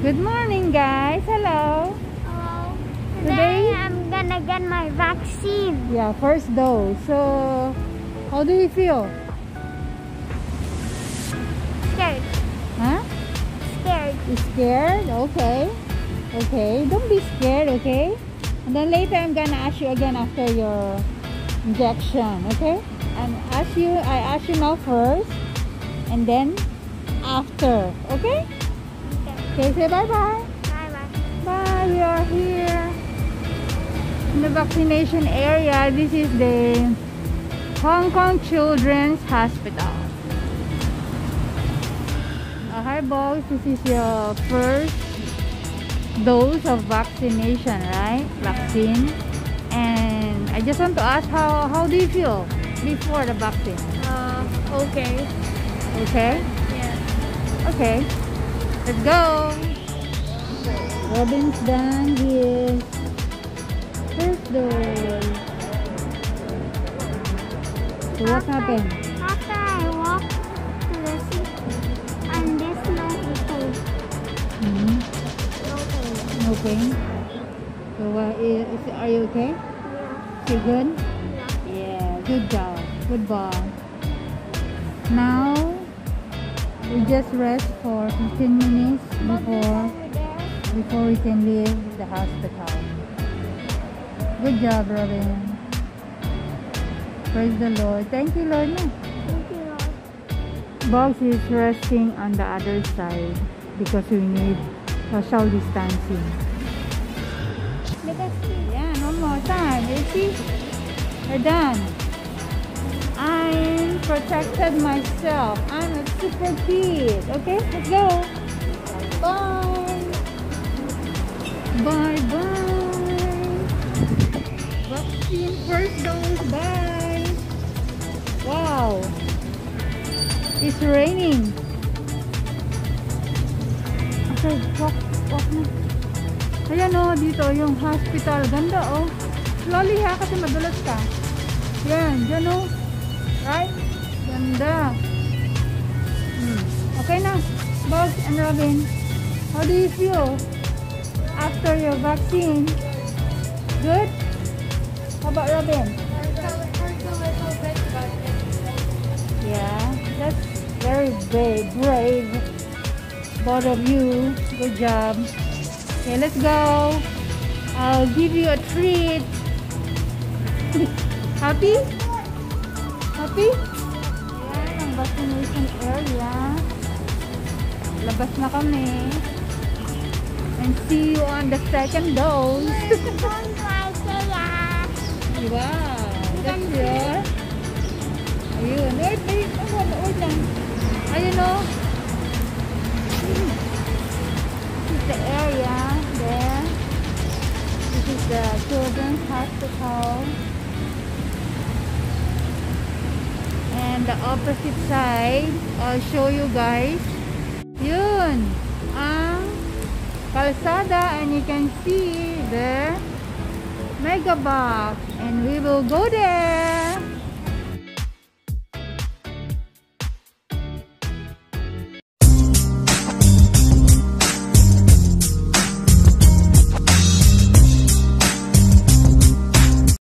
Good morning, guys. Hello. Hello. Today- Today I'm gonna get my vaccine. Yeah, first dose. So, how do you feel? Scared. Huh? Scared. You scared? Okay. Okay. Don't be scared, okay? And then later I'm gonna ask you again after your injection, okay? And ask you I ask you now first and then after, okay? Okay. Okay, say bye bye. Bye bye. Bye, we are here in the vaccination area. This is the Hong Kong Children's Hospital. Uh, hi, boss. This is your first dose of vaccination, right? Vaccine. And I just want to ask how how do you feel before the vaccine? Uh, okay. Okay? Yeah. Okay. Let's go. Robin's done his first dose. So what After- happened? After I walk to the seat, and this no pain. hmm No pain. No pain. So uh, is, are you okay? Yeah. Feel good? Yeah. Yeah. Good job. Good ball. Now we just rest for 15 minutes before before we can leave the hospital. Good job, Robin. Praise the Lord. Thank you, Lord. Thank you, Lord. Box is resting on the other side because we need social distancing. Because Yeah, no more time. You see? We're done. I'm protected myself. I'm super kid. Okay, let's go. Bye. Bye bye. Vaccine first dose. Bye. Wow. It's raining. Okay, walk, walk na. Ayan o, dito yung hospital. Ganda o. Slowly ha, kasi madulas ka. Yan, dyan o. Right? Ganda. Hmm. Okay na. Bob and Robin, how do you feel after your vaccine? Good? How about Robin? Yeah, that's very brave, brave. Both of you. Good job. Okay, let's go. I'll give you a treat. Happy? Happy? Ang vaccination area. Labas na kami. And see you on the second dose. Wow, that's your... Ayun. Wait, wait. Wait, wait lang. Ayun o. This is the area there. This is the children's hospital. And the opposite side, I'll show you guys. Yun. Ang kalsada and you can see the mega box and we will go there